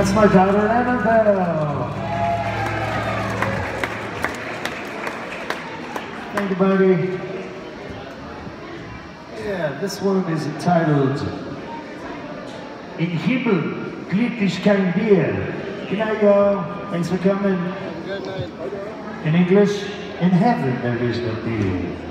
That's my daughter Annabelle. Thank you, buddy. Yeah, this one is entitled In Himmel There Is kein Bier. Good night, y'all. Thanks for coming. In English, in heaven there is no beer.